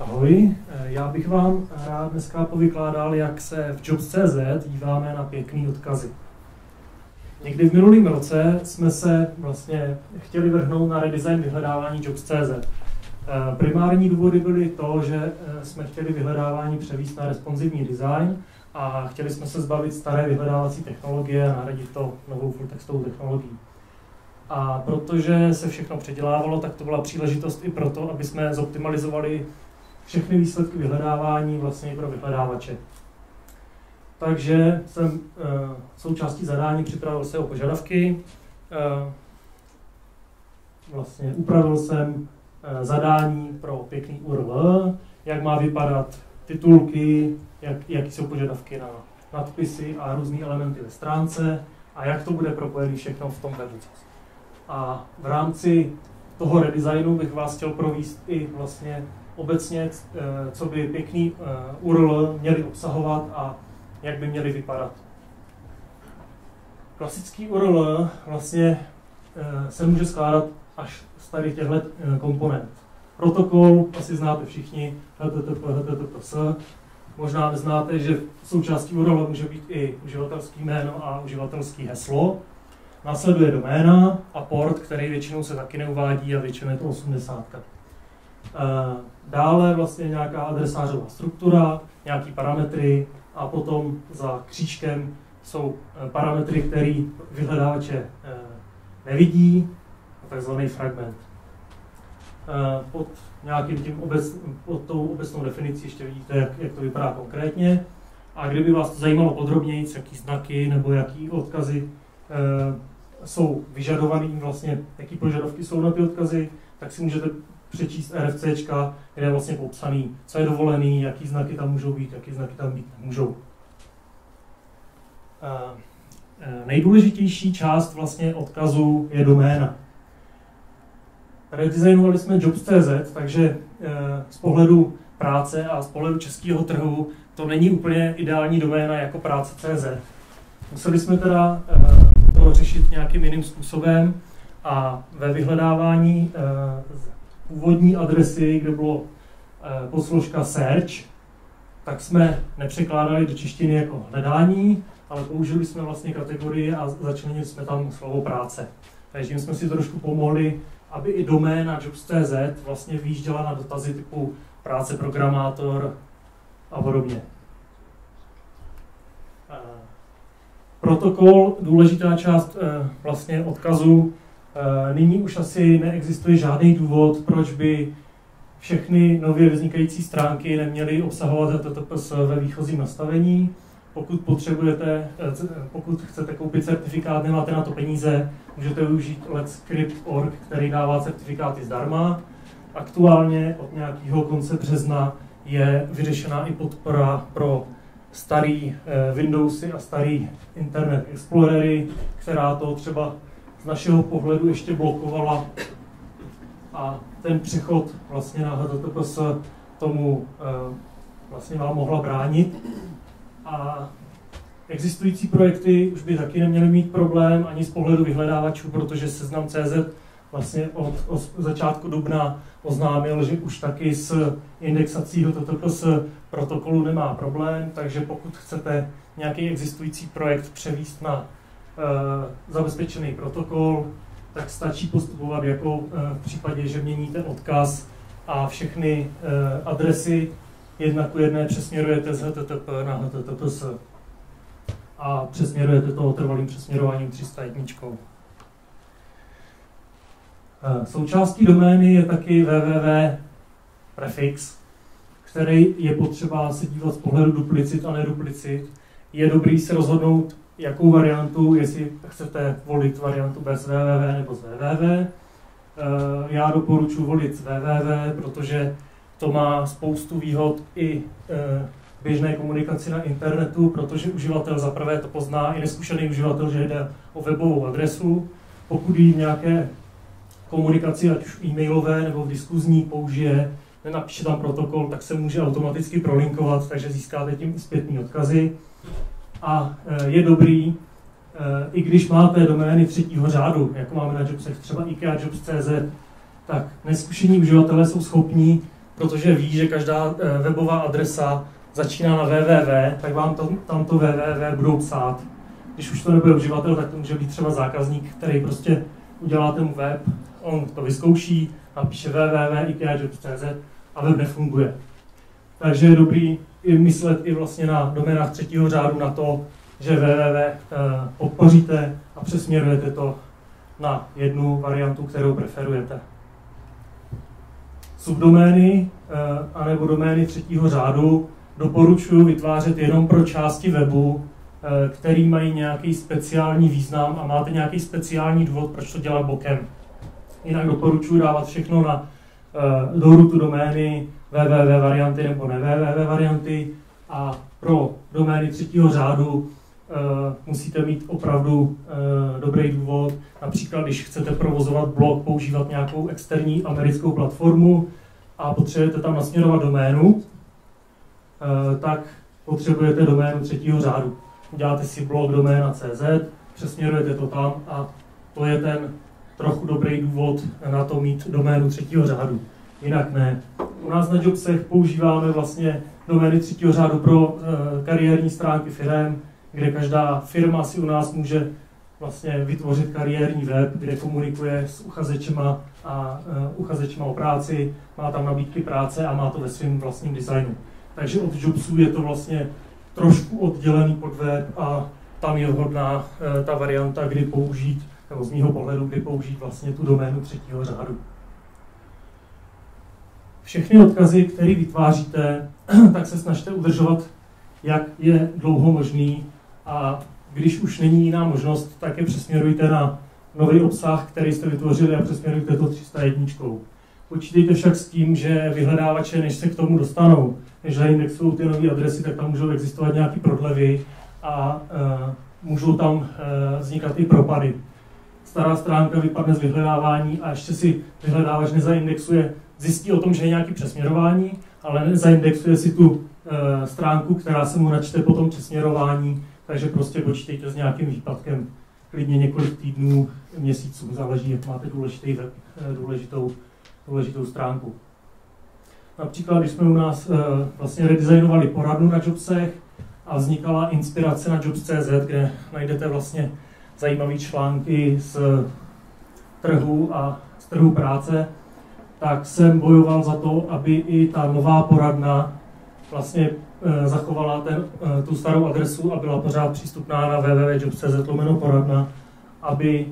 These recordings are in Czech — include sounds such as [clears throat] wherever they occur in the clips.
Ahoj, já bych vám rád dneska povykládal, jak se v Jobs.cz díváme na pěkný odkazy. Někdy v minulém roce jsme se vlastně chtěli vrhnout na redesign vyhledávání Jobs.cz. Primární důvody byly to, že jsme chtěli vyhledávání převíst na responsivní design a chtěli jsme se zbavit staré vyhledávací technologie a nahradit to novou full textovou technologií. A protože se všechno předělávalo, tak to byla příležitost i proto, aby jsme zoptimalizovali všechny výsledky vyhledávání vlastně pro vyhledávače. Takže jsem uh, součástí zadání připravil se o požadavky. Uh, vlastně upravil jsem uh, zadání pro pěkný URL, jak má vypadat titulky, jak, jaký jsou požadavky na nadpisy a různé elementy ve stránce a jak to bude propojené všechno v tom webu. A v rámci toho redesignu bych vás chtěl províst i vlastně obecně, eh, co by pěkný eh, URL měli obsahovat a jak by měly vypadat. Klasický URL vlastně eh, se může skládat až z tady těchto komponent. Protokol asi znáte všichni, HTTP, HTTPS. Možná znáte, že součástí URL může být i uživatelský jméno a uživatelský heslo. Následuje doména a port, který většinou se taky neuvádí a většinou je to 80. Eh, dále vlastně nějaká adresářová struktura, nějaký parametry a potom za křížkem jsou eh, parametry, které vyhledávače eh, nevidí, takzvaný fragment. Pod nějakým tím obec, pod tou obecnou definicí ještě vidíte, jak, jak to vypadá konkrétně. A kdyby vás to zajímalo podrobněji, jaký znaky nebo jaký odkazy jsou vyžadovaný, vlastně jaký požadavky jsou na ty odkazy, tak si můžete přečíst RFC, kde je vlastně popsaný, co je dovolený, jaký znaky tam můžou být, jaký znaky tam být nemůžou. Nejdůležitější část vlastně odkazu je doména. Redesignovali jsme Jobs.cz, takže e, z pohledu práce a z pohledu českého trhu to není úplně ideální doména jako práce.cz. Museli jsme teda e, to řešit nějakým jiným způsobem a ve vyhledávání e, původní adresy, kde bylo eh, posložka search, tak jsme nepřekládali do češtiny jako hledání, ale použili jsme vlastně kategorii a začlenili jsme tam slovo práce. Takže jsme si trošku pomohli, aby i doména jobs.cz vlastně vyjížděla na dotazy typu práce programátor a podobně. Eh, protokol, důležitá část eh, vlastně odkazu nyní už asi neexistuje žádný důvod, proč by všechny nově vznikající stránky neměly obsahovat HTTPS ve výchozím nastavení. Pokud potřebujete, eh, pokud chcete koupit certifikát, nemáte na to peníze, můžete využít Let's Script.org, který dává certifikáty zdarma. Aktuálně od nějakého konce března je vyřešená i podpora pro starý eh, Windowsy a starý Internet Explorery, která to třeba našeho pohledu ještě blokovala a ten přechod vlastně na HTTPS tomu eh, vlastně vám mohla bránit. A existující projekty už by taky neměly mít problém ani z pohledu vyhledávačů, protože seznam CZ vlastně od, od začátku dubna oznámil, že už taky s indexací HTTPS protokolu nemá problém, takže pokud chcete nějaký existující projekt převíst na zabezpečený protokol, tak stačí postupovat jako eh, v případě, že měníte odkaz a všechny eh, adresy jedna ku jedné přesměrujete z HTTP na HTTPS a přesměrujete to trvalým přesměrováním 301. Součástí domény je taky www prefix, který je potřeba se dívat z pohledu duplicit a neduplicit. Je dobrý se rozhodnout, jakou variantu, jestli chcete volit variantu bez www nebo z www. Eh, já doporučuji volit www, protože to má spoustu výhod i eh, běžné komunikaci na internetu, protože uživatel zaprvé to pozná, i neskušený uživatel, že jde o webovou adresu. Pokud jí nějaké komunikaci, ať už e-mailové nebo v diskuzní použije, nenapíše tam protokol, tak se může automaticky prolinkovat, takže získáte tím i zpětní odkazy a e, je dobrý, e, i když máte domény třetího řádu, jako máme na Jobsech, třeba IKEA Jobs.cz, tak neskušení uživatelé jsou schopní protože ví, že každá eh, webová adresa začíná na www, tak vám to, tam to www budou psát. Když už to nebude uživatel, tak to může být třeba zákazník, který prostě udělá ten web, on to vyzkouší, napíše www.ikeajobs.cz a web nefunguje. Takže je dobrý i myslet i vlastně na doménách třetího řádu na to, že www eh, podpoříte a přesměrujete to na jednu variantu, kterou preferujete. Subdomény eh, anebo domény třetího řádu doporučuji vytvářet jenom pro části webu, eh, který mají nějaký speciální význam a máte nějaký speciální důvod, proč to dělat bokem. Jinak doporučuji dávat všechno na do rootu domény www varianty nebo ne www varianty a pro domény třetího řádu Uh, musíte mít opravdu uh, dobrý důvod. Například, když chcete provozovat blog, používat nějakou externí americkou platformu a potřebujete tam nasměrovat doménu, uh, tak potřebujete doménu třetího řádu. Uděláte si blog doména.cz, přesměrujete to tam a to je ten trochu dobrý důvod na to mít doménu třetího řádu. Jinak ne. U nás na Jobsech používáme vlastně domény třetího řádu pro kariérní stránky firm, kde každá firma si u nás může vlastně vytvořit kariérní web, kde komunikuje s uchazečema a uh, uchazečema o práci, má tam nabídky práce a má to ve svém vlastním designu. Takže od Jobsů je to vlastně trošku oddělený pod web a tam je vhodná uh, ta varianta, kdy použít, nebo z mého pohledu, kdy použít vlastně tu doménu třetího řádu. Všechny odkazy, které vytváříte, [clears throat] tak se snažte udržovat, jak je dlouho možný a když už není jiná možnost, tak je přesměrujte na nový obsah, který jste vytvořili a přesměrujte to 301. Počítejte však s tím, že vyhledávače, než se k tomu dostanou, než zaindexují ty nové adresy, tak tam můžou existovat nějaké prodlevy a uh, můžou tam uh, vznikat i propady. Stará stránka vypadne z vyhledávání a ještě si vyhledávač nezaindexuje, zjistí o tom, že je nějaké přesměrování, ale nezaindexuje si tu uh, stránku, která se mu načte po tom přesměrování takže prostě počítejte s nějakým výpadkem klidně několik týdnů, měsíců, záleží, jak máte důležitý web, eh, důležitou, důležitou stránku. Například, když jsme u nás uh, vlastně redesignovali poradnu na Jobsech a vznikala inspirace na Jobs.cz, kde najdete vlastně zajímavé články z trhu a z trhu práce, tak jsem bojoval za to, aby i ta nová poradna vlastně Eh, zachovala ten, eh, tu starou adresu a byla pořád přístupná na www.jobs.cz poradna, aby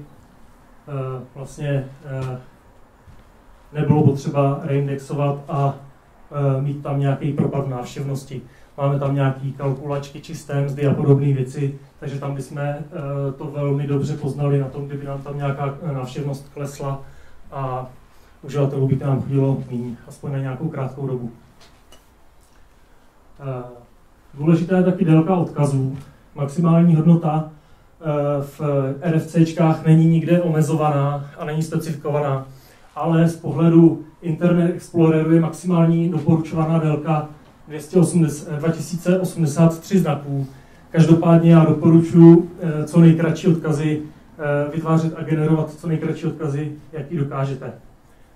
eh, vlastně nebylo potřeba reindexovat a mít tam nějaký propad návštěvnosti. Máme tam nějaký kalkulačky, čisté mzdy a podobné věci, takže tam bychom to velmi dobře poznali na tom, kdyby nám tam nějaká návštěvnost klesla a uživatelů by nám chodilo méně, aspoň na nějakou krátkou dobu. Eh, důležitá je taky délka odkazů. Maximální hodnota eh, v RFCčkách není nikde omezovaná a není specifikovaná, ale z pohledu Internet Exploreru je maximální doporučovaná délka 280, 2083 znaků. Každopádně já doporučuji eh, co nejkratší odkazy vytvářet a generovat co nejkratší odkazy, jaký dokážete.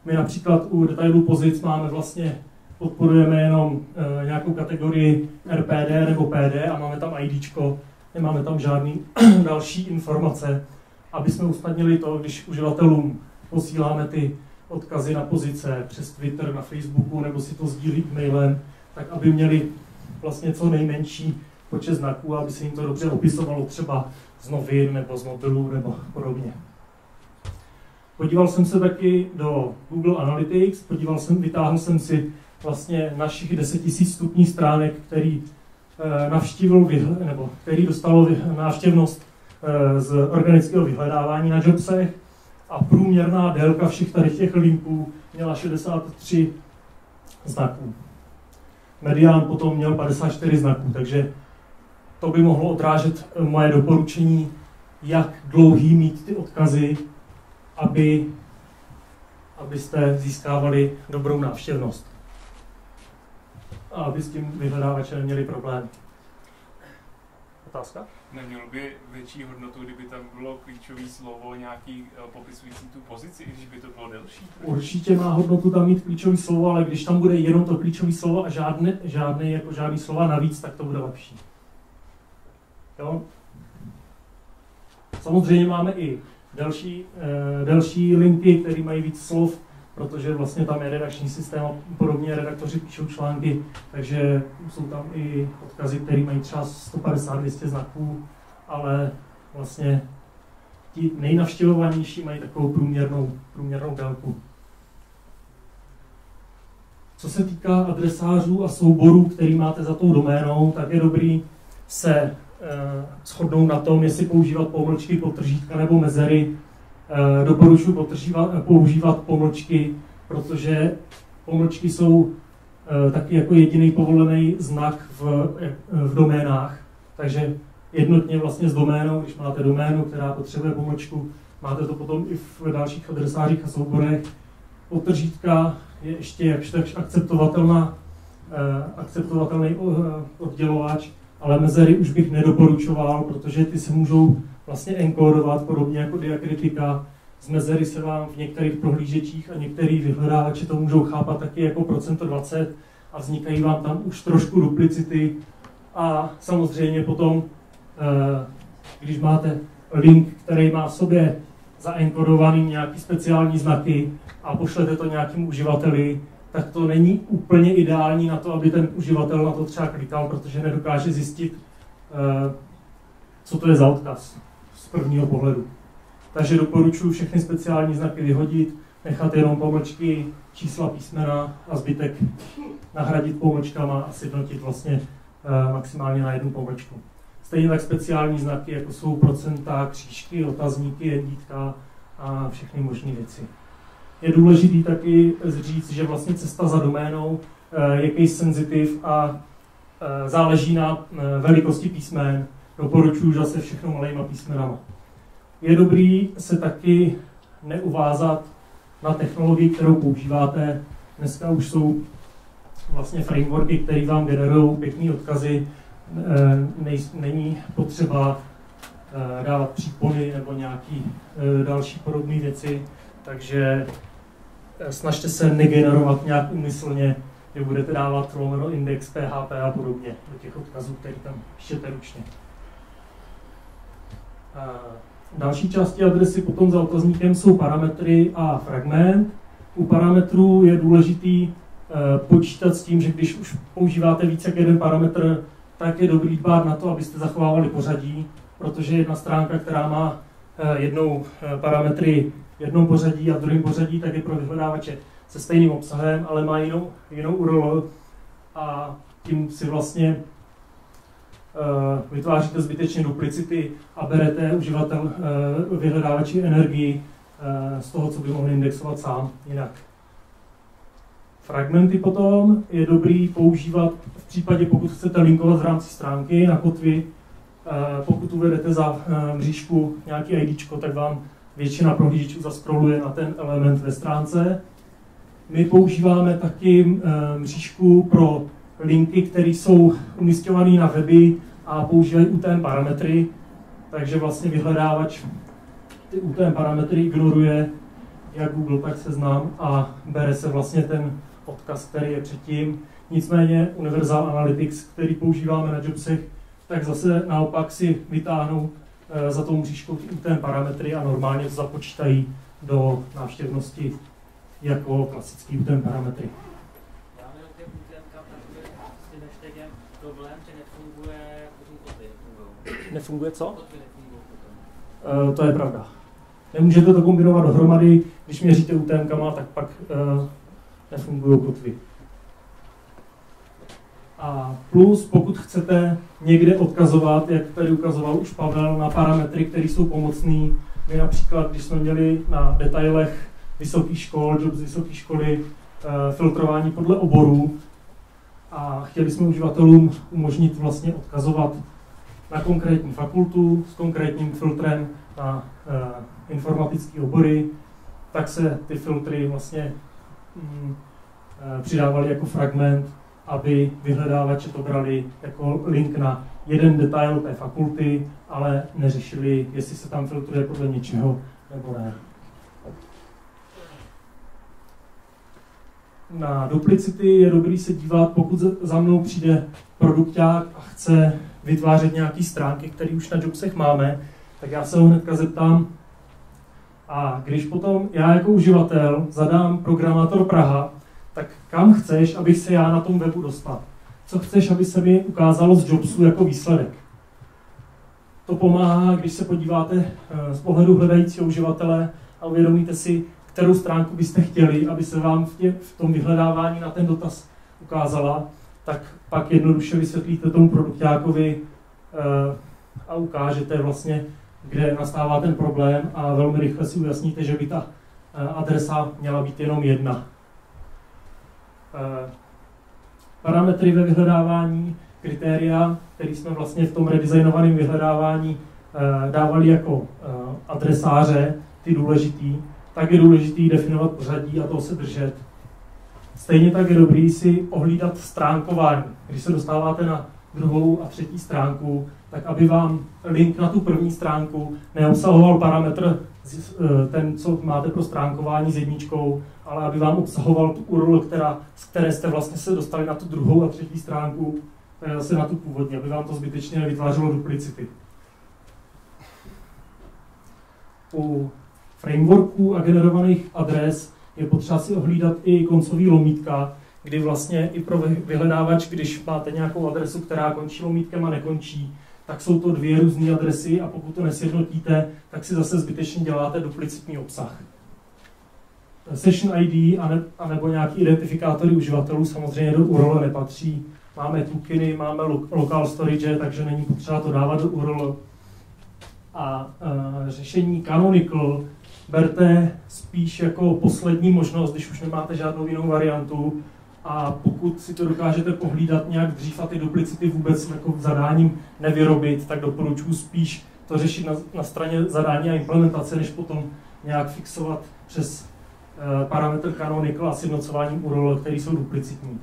My například u detailu pozic máme vlastně podporujeme jenom e, nějakou kategorii RPD nebo PD a máme tam ID, nemáme tam žádný [clears throat] další informace, aby jsme usnadnili to, když uživatelům posíláme ty odkazy na pozice přes Twitter, na Facebooku nebo si to sdílí mailem, tak aby měli vlastně co nejmenší počet znaků, aby se jim to dobře opisovalo třeba z novin nebo z mobilů nebo podobně. Podíval jsem se taky do Google Analytics, podíval jsem, vytáhl jsem si vlastně našich 10 000 stupní stránek, který eh, navštívil, nebo který dostalo návštěvnost eh, z organického vyhledávání na Jobsech a průměrná délka všech tady těch linků měla 63 znaků. Medián potom měl 54 znaků, takže to by mohlo odrážet moje doporučení, jak dlouhý mít ty odkazy, aby, abyste získávali dobrou návštěvnost a aby s tím vyhledávačem měli problém. Otázka? Nemělo by větší hodnotu, kdyby tam bylo klíčové slovo nějaký uh, popisující tu pozici, i když by to bylo delší? Určitě má hodnotu tam mít klíčové slovo, ale když tam bude jenom to klíčové slovo a žádné, žádné, jako žádný slova navíc, tak to bude lepší. Jo? Samozřejmě máme i další, uh, další linky, které mají víc slov, protože vlastně tam je redakční systém a podobně redaktoři píšou články, takže jsou tam i odkazy, které mají třeba 150-200 znaků, ale vlastně ti nejnavštěvovanější mají takovou průměrnou, průměrnou délku. Co se týká adresářů a souborů, který máte za tou doménou, tak je dobrý se eh, shodnout na tom, jestli používat pomlčky, potržítka nebo mezery Eh, doporučuji používat pomlčky, protože pomlčky jsou eh, taky jako jediný povolený znak v, v doménách. Takže jednotně vlastně s doménou, když máte doménu, která potřebuje pomlčku, máte to potom i v dalších adresářích a souborech. Potržítka je ještě jakž akceptovatelná, akceptovatelný oddělovač, ale mezery už bych nedoporučoval, protože ty se můžou vlastně enkódovat, podobně jako diakritika. Z mezery se vám v některých prohlížečích a některých vyhledávači to můžou chápat taky jako procento 20 a vznikají vám tam už trošku duplicity. A samozřejmě potom, eh, když máte link, který má v sobě zaenkodovaný nějaký speciální znaky a pošlete to nějakým uživateli, tak to není úplně ideální na to, aby ten uživatel na to třeba klikal, protože nedokáže zjistit, eh, co to je za odkaz prvního pohledu. Takže doporučuji všechny speciální znaky vyhodit, nechat jenom pomlčky, čísla písmena a zbytek nahradit pomlčkama a sjednotit vlastně uh, maximálně na jednu pomlčku. Stejně tak speciální znaky, jako jsou procenta, křížky, otazníky, jendítka a všechny možné věci. Je důležité taky říct, že vlastně cesta za doménou uh, je case sensitive a uh, záleží na velikosti písmen, doporučuji zase všechno malýma písmenama. Je dobrý se taky neuvázat na technologii, kterou používáte. Dneska už jsou vlastně frameworky, které vám generují pěkné odkazy. Není potřeba dávat přípony nebo nějaké další podobné věci, takže snažte se negenerovat nějak umyslně, že budete dávat lomeno index, PHP a podobně do těch odkazů, které tam píšete ručně. Další části adresy potom za otazníkem jsou parametry a fragment. U parametrů je důležitý eh, počítat s tím, že když už používáte více jak jeden parametr, tak je dobrý dbát na to, abyste zachovávali pořadí, protože jedna stránka, která má eh, jednou eh, parametry v jednom pořadí a v druhém pořadí, tak je pro vyhledávače se stejným obsahem, ale má jinou, jinou URL a tím si vlastně Eh, vytváříte zbytečně duplicity a berete uživatel eh, vyhledávači energii eh, z toho, co by mohl indexovat sám jinak. Fragmenty potom je dobrý používat v případě, pokud chcete linkovat v rámci stránky na kotvy. Pokud uvedete za mřížku nějaký ID, tak vám většina prohlížečů zaskroluje na ten element ve stránce. My používáme taky mřížku pro linky, které jsou umístěvané na weby a používají UTM parametry, takže vlastně vyhledávač ty UTM parametry ignoruje jak Google, tak seznam a bere se vlastně ten odkaz, který je předtím. Nicméně Universal Analytics, který používáme na Jobsech, tak zase naopak si vytáhnou e, za tou mřížkou ty UTM parametry a normálně to započítají do návštěvnosti jako klasický UTM parametry. Nefunguje co? Uh, to je pravda. Nemůžete to kombinovat dohromady, když měříte UTM, tak pak uh, nefungují kotvy. A plus, pokud chcete někde odkazovat, jak tady ukazoval už Pavel, na parametry, které jsou pomocné, my například, když jsme měli na detailech vysokých škol, job z vysoké školy, uh, filtrování podle oborů a chtěli jsme uživatelům umožnit vlastně odkazovat na konkrétní fakultu s konkrétním filtrem na uh, informatické obory, tak se ty filtry vlastně mm, uh, přidávaly jako fragment aby vyhledávače to brali jako link na jeden detail té fakulty, ale neřešili, jestli se tam filtruje podle něčeho nebo ne. Na duplicity je dobrý se dívat, pokud za mnou přijde produkták a chce vytvářet nějaké stránky, které už na Jobsech máme, tak já se ho hnedka zeptám, a když potom já jako uživatel zadám programátor Praha, tak kam chceš, abych se já na tom webu dostal? Co chceš, aby se mi ukázalo z Jobsu jako výsledek? To pomáhá, když se podíváte eh, z pohledu hledajícího uživatele a uvědomíte si, kterou stránku byste chtěli, aby se vám v, tě, v tom vyhledávání na ten dotaz ukázala, tak pak jednoduše vysvětlíte tomu produktákovi uh, a ukážete vlastně, kde nastává ten problém a velmi rychle si ujasníte, že by ta uh, adresa měla být jenom jedna. Uh, parametry ve vyhledávání, kritéria, které jsme vlastně v tom redesignovaném vyhledávání dávali jako adresáře, ty důležitý, tak je důležité definovat pořadí a toho se držet. Stejně tak je dobrý si ohlídat stránkování. Když se dostáváte na druhou a třetí stránku, tak aby vám link na tu první stránku neobsahoval parametr eh, ten, co máte pro stránkování s jedničkou, ale aby vám obsahoval tu URL, která, z které jste vlastně se dostali na tu druhou a třetí stránku, zase na tu původní, aby vám to zbytečně nevytvářelo duplicity. U frameworků a generovaných adres je potřeba si ohlídat i koncový lomítka, kdy vlastně i pro vyhledávač, když máte nějakou adresu, která končí lomítkem a nekončí, tak jsou to dvě různé adresy a pokud to nesjednotíte, tak si zase zbytečně děláte duplicitní obsah. Session ID anebo nějaký identifikátory uživatelů samozřejmě do URL nepatří. Máme tokeny, máme local storage, takže není potřeba to dávat do URL. A uh, řešení Canonical berte spíš jako poslední možnost, když už nemáte žádnou jinou variantu. A pokud si to dokážete pohlídat nějak dřív a ty duplicity vůbec jako zadáním nevyrobit, tak doporučuji spíš to řešit na, na straně zadání a implementace, než potom nějak fixovat přes uh, parametr canonical a sjednocováním URL, které jsou duplicitní. Uh,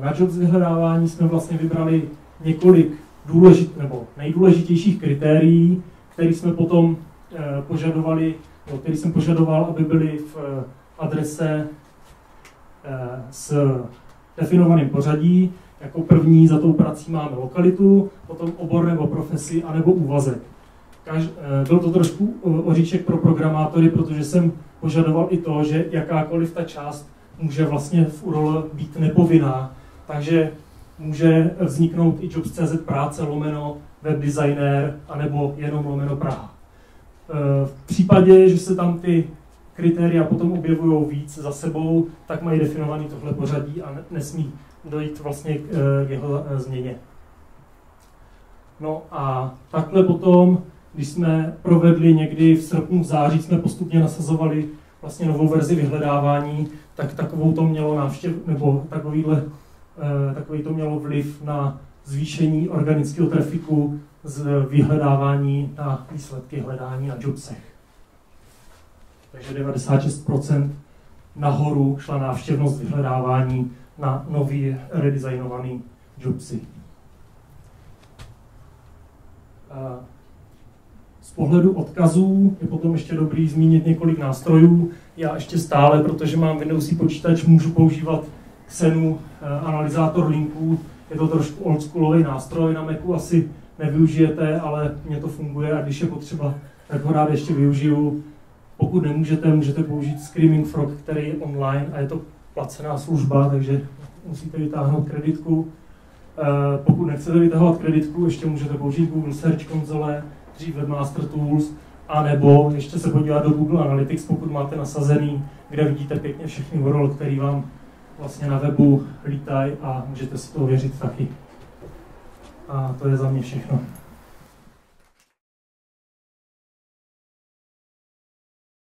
na jobs vyhledávání jsme vlastně vybrali několik důležit, nebo nejdůležitějších kritérií, který jsme potom eh, požadovali, no, který jsem požadoval, aby byly v adrese eh, s definovaným pořadí. Jako první za tou prací máme lokalitu, potom obor nebo profesi, anebo úvazek. Kaž, byl to trošku oříček pro programátory, protože jsem požadoval i to, že jakákoliv ta část může vlastně v URL být nepovinná. Takže může vzniknout i jobs.cz práce lomeno webdesigner, anebo jenom lomeno Praha. V případě, že se tam ty kritéria potom objevují víc za sebou, tak mají definovaný tohle pořadí a nesmí dojít vlastně k e, jeho e, změně. No a takhle potom, když jsme provedli někdy v srpnu, v září, jsme postupně nasazovali vlastně novou verzi vyhledávání, tak takovou to mělo návštěv, nebo takovýhle, takový to mělo vliv na zvýšení organického trafiku z vyhledávání na výsledky hledání na jobsech. Takže 96% nahoru šla návštěvnost vyhledávání na nový redesignovaný jobsy. Z pohledu odkazů je potom ještě dobrý zmínit několik nástrojů. Já ještě stále, protože mám Windowsí počítač, můžu používat Xenu eh, analyzátor linků, je to trošku oldschoolový nástroj, na Macu asi nevyužijete, ale mně to funguje a když je potřeba, tak ho rád ještě využiju. Pokud nemůžete, můžete použít Screaming Frog, který je online a je to placená služba, takže musíte vytáhnout kreditku. Eh, pokud nechcete vytahovat kreditku, ještě můžete použít Google Search konzole, dřív Webmaster Tools, a nebo ještě se podívat do Google Analytics, pokud máte nasazený, kde vidíte pěkně všechny URL, který vám vlastně na webu lítají a můžete si to ověřit taky. A to je za mě všechno.